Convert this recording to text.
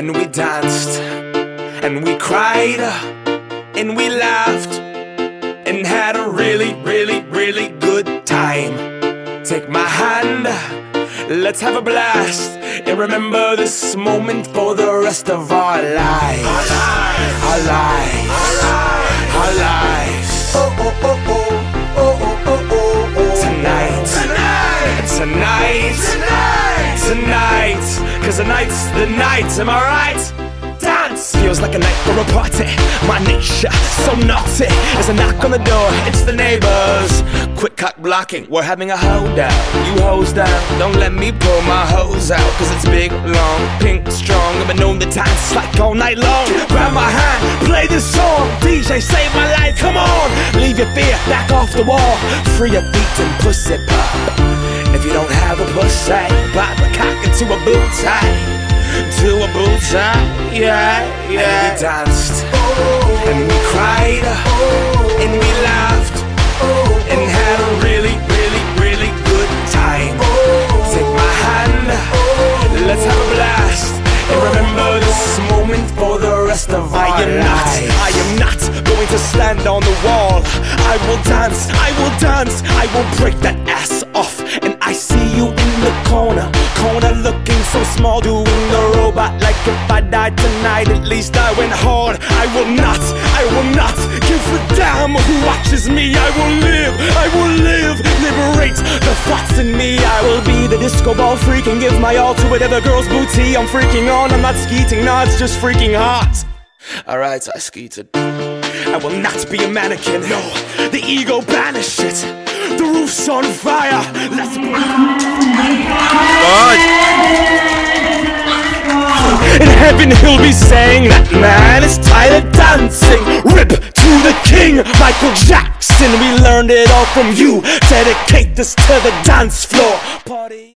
and we danced. And we cried. And we laughed. And had a really, really, really good time. Take my hand, let's have a blast. And remember this moment for the rest of our lives. Our lives, tonight, the tonight's the night, am I right? Dance feels like a night for a party. My nature so naughty. There's a knock on the door, it's the neighbors. Quick cock blocking, we're having a holdout. You hose down, don't let me pull my hose out. Cause it's big, long, pink, strong. I've been known to dance like all night long. Grab my hand, play this song. DJ, save my life, come on. Leave your fear back off the wall. Free your beat and pussy into a boot tie. To a boot tie, yeah, yeah. And we danced, and we cried, and we laughed, and had a really, really, really good time. Take my hand, let's have a blast, and remember this moment for the rest of our I am not. I am not going to stand on the wall. I will dance, I will dance, I will break that ass in the corner, corner looking so small, doing the robot like if I died tonight, at least I went hard. I will not, I will not give a damn who watches me. I will live, I will live, liberate the thoughts in me. I will be the disco ball freak and give my all to whatever girl's booty I'm freaking on. I'm not skeeting, no, it's just freaking hot. Alright, I skeeted. I will not be a mannequin. No, the ego banish it. The roof's on fire. Let's In heaven he'll be saying that man is tired of dancing. Rip to the king, Michael Jackson. We learned it all from you. Dedicate this to the dance floor. Party.